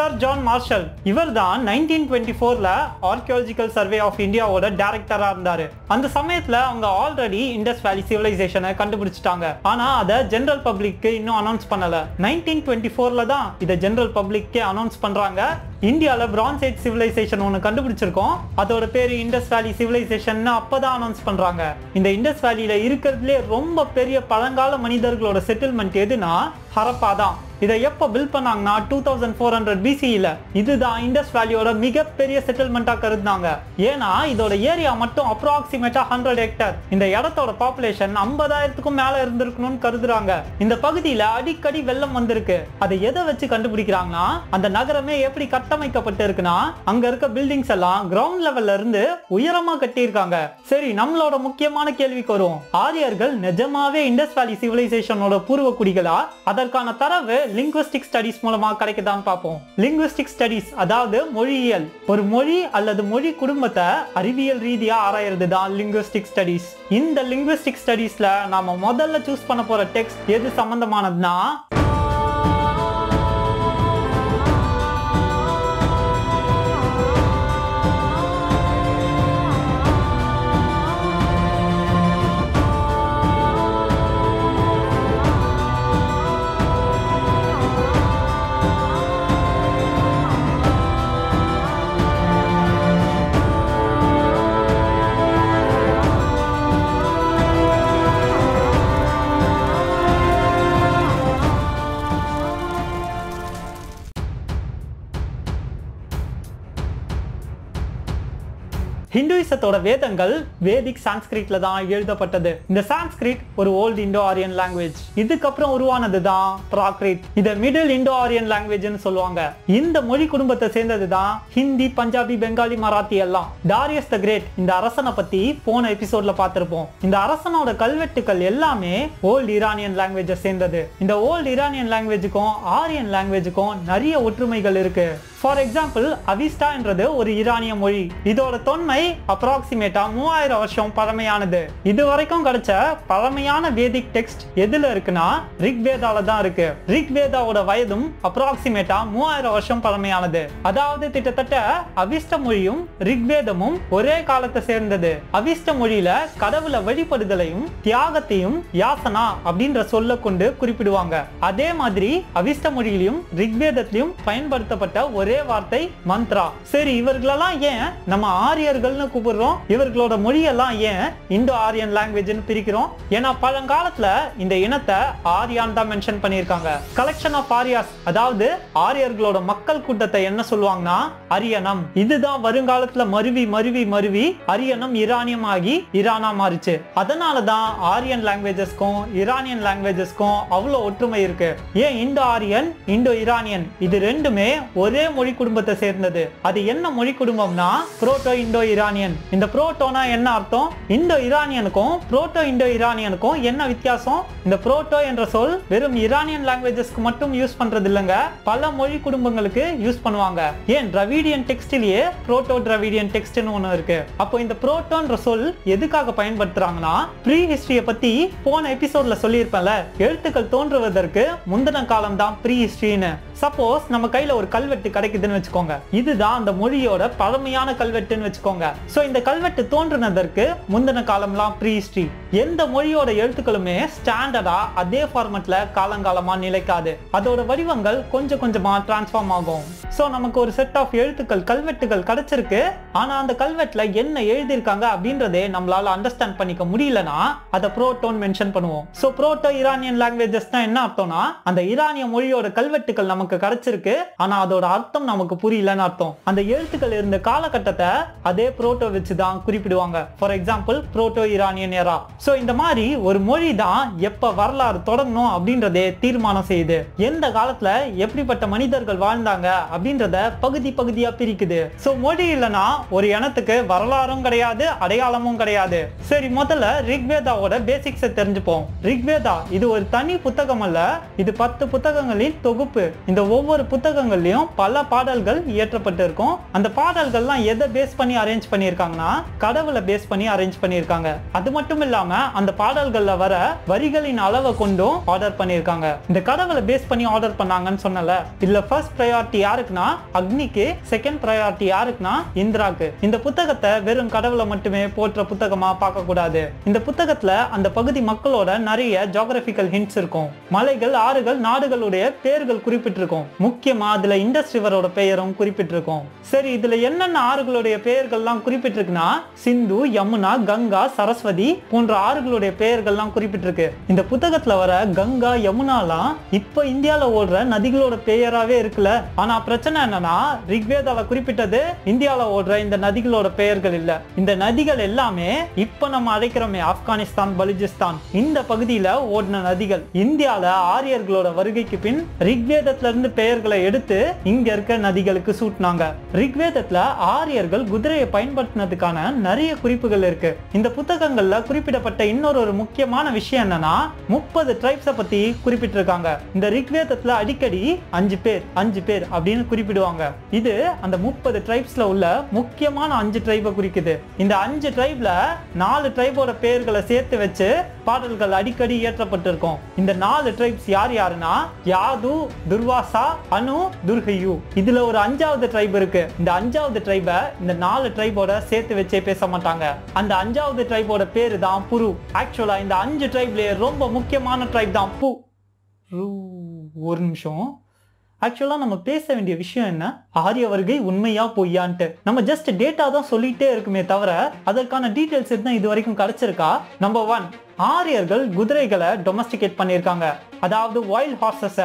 Sir John Marshall இவர் தான் nineteen twenty ஃபோர்ல ஆர்கியாலஜிக்கல் சர்வே ஆஃப் இந்தியாவோட டைரக்டரா இருந்தாரு. அந்த சமயத்துல அவங்க ஆல்ரெடி இண்டஸ் வேலி சிவிலைசேஷனை கண்டுபிடிச்சிட்டாங்க. ஆனா அதை ஜெனரல் பப்ளிக்கு இன்னும் அனௌன்ஸ் பண்ணல. நைன்டீன் டுவெண்ட்டி ஃபோர்ல தான் இதை ஜெனரல் பப்ளிக்கே அனௌன்ஸ் பண்றாங்க. இந்தியாவில் பிரான்ஸ் ஏஜ் சிவிலைசேஷன் ஒன்று கண்டுபிடிச்சிருக்கோம். அதோட பேர் இண்டஸ் வேலி சிவிலைசேஷன் அப்பதான் அனௌன்ஸ் பண்றாங்க. இந்த இண்டஸ் வேலியில இருக்கிறதுலே ரொம்ப பெரிய பழங்கால மனிதர்களோட செட்டில்மெண்ட் எதுனா ஹரப்பா தான் இதை எப்போ பில் பண்ணாங்கன்னா டூ தௌசண்ட் ஃபோர் ஹண்ட்ரட் பிசியில் இதுதான் இண்டஸ் வேலியோட மிகப்பெரிய செட்டில்மெண்ட்டாக கருதுனாங்க. ஏன்னா இதோட ஏரியா மட்டும் அப்ராக்சிமேட்டா ஹண்ட்ரட் ஹெக்டர் இந்த இடத்தோட பாப்புலேஷன் ஐம்பதாயிரத்துக்கும் மேலே இருந்திருக்கணும்னு கருதுறாங்க. இந்த பகுதியில் அடிக்கடி வெள்ளம் வந்திருக்கு. அதை எதை வச்சு கண்டுபிடிக்கிறாங்கன்னா அந்த நகரமே எப்படி கட் கட்டமைக்கப்பட்டு இருக்குன்னா அங்க இருக்க பில்டிங்ஸ் எல்லாம் கிரவுண்ட் லெவல்ல இருந்து உயரமா கட்டியிருக்காங்க. சரி நம்மளோட முக்கியமான கேள்விக்கு வரும் ஆரியர்கள் நிஜமாவே இண்டஸ் வேலி சிவிலைசேஷனோட பூர்வ குடிகளா? அதற்கான தரவு லிங்குவிஸ்டிக் ஸ்டடிஸ் மூலமா கிடைக்குதான்னு பார்ப்போம். லிங்குவிஸ்டிக் ஸ்டடிஸ் அதாவது மொழியியல். ஒரு மொழி அல்லது மொழி குடும்பத்தை அறிவியல் ரீதியா ஆராயிறது தான் லிங்குவிஸ்டிக் ஸ்டடிஸ் இந்த லிங்குவிஸ்டிக் ஸ்டடிஸ்ல நாம முதல்ல சூஸ் பண்ண போற டெக்ஸ்ட் எது சம்பந்தமானதுன்னா ஹிந்துயிசத்தோட வேதங்கள் வேதிக் சான்ஸ்கிரிட்ல தான் எழுதப்பட்டது. இந்த சான்ஸ்கிரிட் ஒரு ஓல்டு இண்டோ ஆரியன் லாங்குவேஜ் இதுக்கப்புறம் உருவானது தான் பிராக்ரிட். இத மிடில் இண்டோ ஆரியன் லாங்குவேஜ்னு சொல்லுவாங்க. இந்த மொழி குடும்பத்தை சேர்ந்தது தான் ஹிந்தி பஞ்சாபி பெங்காலி மராத்தி எல்லாம். டாரியஸ் த கிரேட் இந்த அரசனை பத்தி போன எபிசோட்ல பார்த்திருப்போம். இந்த அரசனோட கல்வெட்டுக்கள் எல்லாமே ஓல்டு ஈரானியன் லாங்குவேஜை சேர்ந்தது. இந்த ஓல்டு ஈரானியன் லாங்குவேஜுக்கும் ஆரியன் லாங்குவேஜுக்கும் நிறைய ஒற்றுமைகள் இருக்கு. ஃபார் எக்ஸாம்பிள் அவிஸ்டா என்றது ஒரு ஈரானிய மொழி. இதோட தொன்மை அப்ராக்சிமேட்டா மூவாயிரம் வருஷம் பழமையானது. இது வரைக்கும் கிடைச்ச பழமையான வேதிக் டெக்ஸ்ட் எதுல இருக்குன்னா ரிக்வேதால தான் இருக்கு. ரிக்வேதாவோட வயதும் அப்ராக்சிமேட்டா மூவாயிரம் வருஷம் பழமையானது. அதாவது கிட்டத்தட்ட அவிஸ்ட மொழியும் ரிக்வேதமும் ஒரே காலத்தை சேர்ந்தது. அவிஸ்ட மொழியில கடவுளை வழிபடுதலையும் தியாகத்தையும் யாசனா அப்படின்ற சொல்ல கொண்டு குறிப்பிடுவாங்க. அதே மாதிரி அவிஸ்ட மொழியிலும் ரிக்வேதத்திலும் பயன்படுத்தப்பட்ட ஒரே ஒரே வார்த்தை மந்த்ரா. சரி இவர்களெல்லாம் ஏன் நம்ம ஆரியர்கள்னு கூப்பிடுறோம்? இவர்களோட மொழியெல்லாம் ஏன் இந்தோ ஆரியன் லாங்குவேஜ்னு பிரிக்கிறோம்? ஏன்னா பழங்காலத்துல இந்த இனத்தை ஆரியான் தான் மென்ஷன் பண்ணியிருக்காங்க. கலெக்ஷன் ஆஃப் ஆரியாஸ் அதாவது ஆரியர்களோட மக்கள் கூட்டத்தை என்ன சொல்லுவாங்கன்னா? அரியனம் இதுதான் வருங்காலத்துல மருவி மருவி மருவி அரியனம் இரானியம் ஆகி இரானா மாறிச்சு. அதனாலதான் ஆரியன் லாங்குவேஜஸ்க்கும் ஈரானியன் லாங்குவேஜஸ்க்கும் அவ்வளோ ஒற்றுமை இருக்கு. ஏன் இந்தோ ஆரியன் இந்தோ ஈரானியன் இது ரெண்டுமே ஒரே மொழி குடும்பத்தை சேர்ந்தது. அது என்ன மொழி குடும்பம்னா புரோட்டோ இந்தோ ஈரானியன் இந்த புரோட்டோனா என்ன அர்த்தம்? இந்தோ ஈரானியனுக்கும் புரோட்டோ இண்டோ ஈரானியனுக்கும் என்ன வித்தியாசம்? இந்த புரோட்டோ என்ற சொல் வெறும் ஈரானியன் லாங்குவேஜஸ்க்கு மட்டும் யூஸ் பண்றது இல்லைங்க பல மொழி குடும்பங்களுக்கு யூஸ் பண்ணுவாங்க. ஏன்? டிராவிடியன் டெக்ஸ்டிலேயே புரோட்டோ டிராவிடியன் டெக்ஸ்ட்னு ஒன்று இருக்கு. அப்போ இந்த புரோட்டோன்ற சொல் எதுக்காக பயன்படுத்துறாங்கன்னா ப்ரீ ஹிஸ்டரியை பத்தி போன எபிசோட்ல சொல்லியிருப்பேன்ல. எழுத்துக்கள் தோன்றுவதற்கு முந்தின காலம் தான் ப்ரீ ஹிஸ்டரின்னு சப்போஸ் நம்ம கையில ஒரு கல்வெட்டு கிடைக்குதுன்னு வச்சுக்கோங்க. இதுதான் அந்த மொழியோட பழமையான கல்வெட்டுன்னு வச்சுக்கோங்க. சோ இந்த கல்வெட்டு தோன்றுனதற்கு முந்தின காலம்லாம் ப்ரீ ஹிஸ்டரி எந்த மொழியோட எழுத்துக்களுமே ஸ்டாண்டர்டா அதே ஃபார்மெட்ல காலங்காலமா நிலைக்காது. அதோட வடிவங்கள் கொஞ்சம் கொஞ்சமா டிரான்ஸ்ஃபார்ம் ஆகும். சோ நமக்கு ஒரு செட் ஆஃப் எழுத்துக்கள் கல்வெட்டுகள் கிடைச்சிருக்கு. ஆனா அந்த கல்வெட்டுல என்ன எழுதியிருக்காங்க அப்படின்றதே நம்மளால அண்டர்ஸ்டாண்ட் பண்ணிக்க முடியலனா அதை புரோட்டோன் மென்ஷன் பண்ணுவோம். சோ புரோட்டோ ஈரானியன் லாங்குவேஜஸ் தான் என்ன அர்த்தம்னா அந்த ஈரானிய மொழியோட கல்வெட்டுகள் நமக்கு கிடைச்சிருக்கு. ஆனா அதோட அர்த்தம் நமக்கு புரியலன்னு அர்த்தம். அந்த எழுத்துக்கள் இருந்த காலகட்டத்தை அதே புரோட்டோ வச்சு தான் குறிப்பிடுவாங்க. For example proto Iranian era so இந்த மாதிரி ஒரு மொழி தான் எப்போ வரலாறு தொடங்கணும் அப்படின்றதே தீர்மானம் செய்யுது. எந்த காலத்தில் எப்படிப்பட்ட மனிதர்கள் வாழ்ந்தாங்க அப்படின்றத பகுதி பகுதியாக பிரிக்குது. ஸோ மொழி இல்லைன்னா ஒரு இனத்துக்கு வரலாறும் கிடையாது அடையாளமும் கிடையாது. சரி முதல்ல ரிக்வேதாவோட பேசிக்ஸை தெரிஞ்சுப்போம். ரிக்வேதா இது ஒரு தனி புத்தகம் அல்ல இது பத்து புத்தகங்களின் தொகுப்பு. இந்த ஒவ்வொரு புத்தகங்கள்லையும் பல பாடல்கள் இயற்றப்பட்டு இருக்கும். அந்த பாடல்கள்லாம் எதை பேஸ் பண்ணி அரேஞ்ச் பண்ணியிருக்காங்கன்னா கடவுளை பேஸ் பண்ணி அரேஞ்ச் பண்ணியிருக்காங்க. அது மட்டும் இல்லாமல் இல்லாம அந்த பாடல்கள்ல வர வரிகளின் அளவை கொண்டும் ஆர்டர் பண்ணியிருக்காங்க. இந்த கடவுளை பேஸ் பண்ணி ஆர்டர் பண்ணாங்கன்னு சொன்னல இதுல ஃபர்ஸ்ட் ப்ரையாரிட்டி யாருக்குன்னா? அக்னிக்கு. செகண்ட் ப்ரையாரிட்டி யாருக்குன்னா? இந்திராக்கு. இந்த புத்தகத்தை வெறும் கடவுளை மட்டுமே போற்ற புத்தகமா பார்க்க கூடாது இந்த புத்தகத்துல அந்த பகுதி மக்களோட நிறைய ஜியோகிராபிக்கல் ஹிண்ட்ஸ் இருக்கும். மலைகள் ஆறுகள் நாடுகளுடைய பேர்கள் குறிப்பிட்டிருக்கும். முக்கியமா அதுல இண்டஸ் ரிவரோட பெயரும் குறிப்பிட்டிருக்கும். சரி இதுல என்னென்ன ஆறுகளுடைய பெயர்கள்லாம் குறிப்பிட்டிருக்குன்னா? சிந்து யமுனா கங்கா சரஸ்வதி போன்ற ஆறுகளுடைய பெயர்கள்லாம் குறிப்பிட்டிருக்கு. இந்த புத்தகத்துல வர கங்கா யமுனாலாம் இப்ப இந்தியால ஓடுற நதிகளோட பெயராவே இருக்குல்ல. ஆனா பிரச்சனை என்னன்னா ரிக்வேதால குறிப்பிட்டது இந்தியால ஓடுற இந்த நதிகளோட பெயர்கள் இல்ல. இந்த நதிகள் எல்லாமே இப்ப நம்ம அழைக்கிறோமே ஆப்கானிஸ்தான் பலுஜிஸ்தான். இந்த பகுதியில ஓடின நதிகள். இந்தியால ஆரியர்களோட வருகைக்கு பின் ரிக்வேதத்துல இருந்து பெயர்களை எடுத்து இங்க இருக்க நதிகளுக்கு சூட்டினாங்க. ரிக்வேதத்துல ஆரியர்கள் குதிரையை பயன்படுத்தினதுக்கான நிறைய குறிப்புகள் இருக்கு. இந்த புத்தகங்கள்ல குறிப்பிடப்பட்ட இன்னொரு ஒரு முக்கியமான விஷயம் என்னன்னா முப்பது ட்ரைப்ஸை பத்தி குறிப்பிட்டிருக்காங்க. இந்த ரிக்வேதத்துல அடிக்கடி அஞ்சு பேர் அஞ்சு பேர் அப்படின்னு குறிப்பிடுவாங்க. இது அந்த முப்பது ட்ரைப்ஸ்ல உள்ள முக்கியமான அஞ்சு ட்ரைபை குறிக்குது. இந்த அஞ்சு ட்ரைப்ல நாலு ட்ரைபோட பெயர்களை சேர்த்து வச்சு பாடல்கள் அடிக்கடி இயற்றப்பட்டிருக்கும். இந்த நாலு ட்ரைப்ஸ் யார் யாருன்னா யாது துர்வாசா அனு துர்ஹயு. இதுல ஒரு அஞ்சாவது ட்ரைப் இருக்கு. இந்த அஞ்சாவது ட்ரைபை இந்த நாலு ட்ரைபோட சேர்த்து வச்சே பேச மாட்டாங்க. அந்த அஞ்சாவது ட்ரைபோட பேரு தான் குரு. ஆக்சுவலா இந்த அஞ்சு ட்ரைப்லயே ரொம்ப முக்கியமான ட்ரைப் தான் பூ. ரூ. ஒரு நிமிஷம். ஆக்சுவலாக நம்ம பேச வேண்டிய விஷயம் என்ன? ஆரிய வருகை உண்மையா பொய்யான்ட்டு. நம்ம ஜஸ்ட் டேட்டா தான் சொல்லிட்டே இருக்குமே தவிர அதற்கான டீட்டெயில்ஸ் எதுனா இது வரைக்கும் கிடைச்சிருக்கா? நம்பர் ஒன் ஆரியர்கள் குதிரைகளை டொமஸ்டிகேட் பண்ணியிருக்காங்க. அதாவது வைல்ட் ஹார்சஸ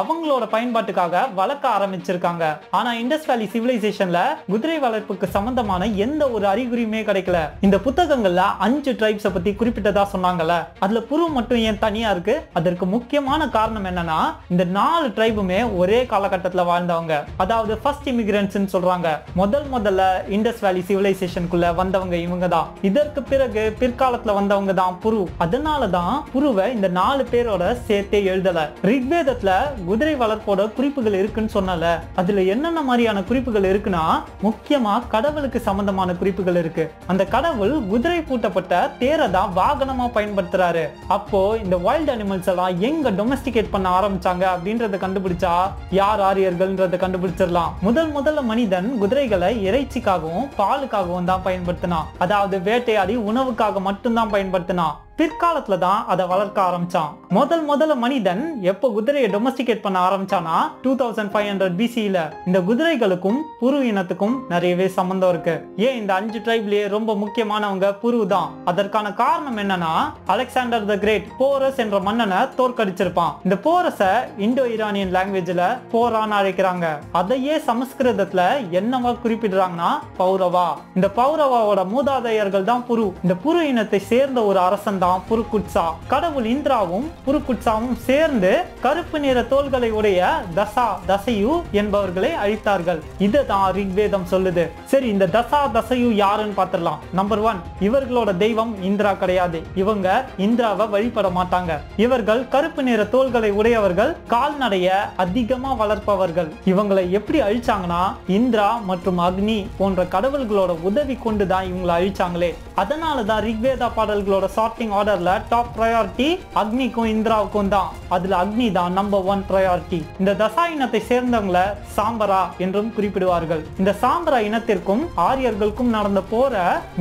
அவங்களோட பயன்பாட்டுக்காக வளர்க்க ஆரம்பிச்சிருக்காங்க. ஆனா இண்டஸ் வேலி சிவிலைசேஷன்ல குதிரை வளர்ப்புக்கு சம்பந்தமான எந்த ஒரு அறிகுறியுமே கிடைக்கல. இந்த புத்தகங்கள்ல அஞ்சு ட்ரைப்ஸ பத்தி குறிப்பிட்டதா சொன்னாங்கல்ல. அதுல புரு மட்டும் ஏன் தனியா இருக்கு? அதற்கு முக்கியமான காரணம் என்னன்னா இந்த நாலு ட்ரைபுமே ஒரே காலகட்டத்துல வாழ்ந்தவங்க. அதாவது ஃபர்ஸ்ட் இமிகிரன்ஸ் சொல்றாங்க. முதல் முதல்ல இண்டஸ் வேலி சிவிலைசேஷனுக்குள்ள வந்தவங்க இவங்க தான் இதற்கு பிறகு பிற்காலத்துல வந்தவங்க தான் புரு. அதனால தான் புருவை இந்த நாலு பேரோட சேர்த்தே எழுதல. ரிக்வேதத்துல குதிரை வளர்ப்போட குறிப்புகள் இருக்குன்னு சொன்னல. அதுல என்னென்ன மாதிரியான குறிப்புகள் இருக்குன்னா முக்கியமா கடவுளுக்கு சம்பந்தமான குறிப்புகள் இருக்கு. அந்த கடவுள் குதிரை பூட்டப்பட்ட தேரை தான் வாகனமா பயன்படுத்துறாரு. அப்போ இந்த வைல்ட் அனிமல்ஸ் எல்லாம் எங்க டொமஸ்டிகேட் பண்ண ஆரம்பிச்சாங்க அப்படின்றத கண்டுபிடிச்சா யார் ஆரியர்கள்ன்றத கண்டுபிடிச்சிடலாம். முதல் முதல்ல மனிதன் குதிரைகளை இறைச்சிக்காகவும் பாலுக்காகவும் தான் பயன்படுத்தினான். அதாவது வேட்டையாடி உணவுக்காக மட்டும்தான் பயன்படுத்தினான். பிற்காலத்துல தான் அதை வளர்க்க ஆரம்பிச்சான். முதல் முதல்ல மனிதன் எப்போ குதிரையை டொமஸ்டிகேட் பண்ண ஆரம்பிச்சானா டூ தௌசண்ட் ஃபைவ் ஹண்ட்ரட் பிசியில இந்த குதிரைகளுக்கும் புரு இனத்துக்கும் நிறையவே சம்பந்தம் இருக்கு. ஏன் இந்த அஞ்சு ட்ரைப்லயே ரொம்ப முக்கியமானவங்க புரு தான்? அதற்கான காரணம் என்னன்னா அலெக்சாண்டர் த கிரேட் போரஸ் என்ற மன்னனை தோற்கடிச்சிருப்பான். இந்த போரஸ இண்டோ ஈரானியன் லாங்குவேஜ்ல போரான்னு அழைக்கிறாங்க. அதையே சமஸ்கிருதத்துல என்னவா குறிப்பிடுறாங்கன்னா பௌரவா. இந்த பௌரவாவோட மூதாதையர்கள் தான் புரு. இந்த புரு இனத்தை சேர்ந்த ஒரு அரசன் தான் புருக்குட்சா. கடவுள் இந்திராவும் புருக்குட்சாவும் சேர்ந்து கருப்பு நிற தோள்களை உடைய தசா தசையு என்பவர்களை அழித்தார்கள். இதுதான் ரிக்வேதம் சொல்லுது. சரி இந்த தசா தசையு யாருன்னு பார்த்துடலாம். நம்பர் ஒன் இவர்களோட தெய்வம் இந்திரா கிடையாது. இவங்க இந்திராவை வழிபட மாட்டாங்க. இவர்கள் கருப்பு நிற தோள்களை உடையவர்கள் கால்நடைய அதிகமா வளர்ப்பவர்கள். இவங்களை எப்படி அழிச்சாங்கன்னா இந்திரா மற்றும் அக்னி போன்ற கடவுள்களோட உதவி கொண்டு தான் இவங்களை அழிச்சாங்களே. அதனால தான் ரிக்வேதா பாடல்களோட சார்ட்டிங் ஆர்டர்ல டாப் ப்ரையாரிட்டி அக்னிக்கும் இந்திராவுக்கும் தான். அதுல அக்னி தான் நம்பர் ஒன் ப்ரையாரிட்டி இந்த தசா இனத்தை சேர்ந்தவங்களை சாம்பரா என்றும் குறிப்பிடுவார்கள். இந்த சாம்பரா இனத்திற்கும் ஆரியர்களுக்கும் நடந்த போற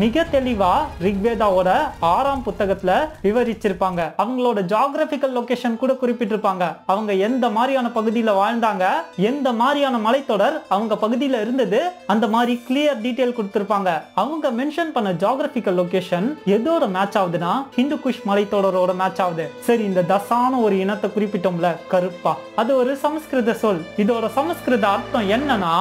மிக தெளிவா ரிக்வேதாவோட ஆறாம் புத்தகத்துல விவரிச்சிருப்பாங்க. அவங்களோட ஜியாகிரபிக்கல் லொகேஷன் கூட குறிப்பிட்டிருப்பாங்க. அவங்க எந்த மாதிரியான பகுதியில வாழ்ந்தாங்க எந்த மாதிரியான மலைத்தொடர் அவங்க பகுதியில இருந்தது அந்த மாதிரி கிளியர் டீடைல் கொடுத்திருப்பாங்க. அவங்க மென்ஷன் பண்ண ஜாகிரபிக்கல் லொகேஷன் எதோட மேட்ச் ஆகுதுன்னா ஹிந்து குஷ் மலைத்தொடரோட மேட்ச் ஆகுது. சரி இந்த தசான ஒரு இனத்தை குறிப்பிட்டோம்ல கருப்பா. அது ஒரு சமஸ்கிருத சொல். இதோட சமஸ்கிருத அர்த்தம் என்னன்னா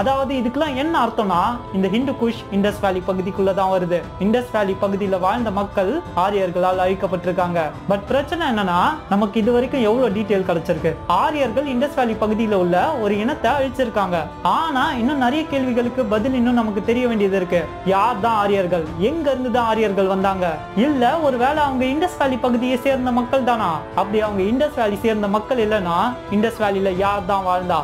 அதாவது இதுக்கெல்லாம் என்ன அர்த்தம்னா இந்த ஹிந்து குஷ் இண்டஸ் வேலி பகுதிக்குள்ள தான் வருது. இண்டஸ் வேலி பகுதியில வாழ்ந்த மக்கள் ஆரியர்களால் அழிக்கப்பட்டிருக்காங்க. பட் பிரச்சனை என்னன்னா நமக்கு இது வரைக்கும் எவ்வளவு டீட்டெயில் கிடைச்சிருக்கு? ஆரியர்கள் இண்டஸ் வேலி பகுதியில உள்ள ஒரு இனத்தை அழிச்சிருக்காங்க. ஆனா இன்னும் நிறைய கேள்விகளுக்கு பதில் இன்னும் நமக்கு தெரிய வேண்டியது இருக்கு. யார் தான் ஆரியர்கள்? எங்க இருந்து தான் ஆரியர்கள் வந்தாங்க? இல்ல ஒருவேளை அவங்க இண்டஸ் வேலி பகுதியை சேர்ந்த மக்கள் தானா? அப்படி அவங்க இண்டஸ் வேலி சேர்ந்த மக்கள் இல்லைன்னா இண்டஸ் வேலியில யார் தான் வாழ்ந்தா?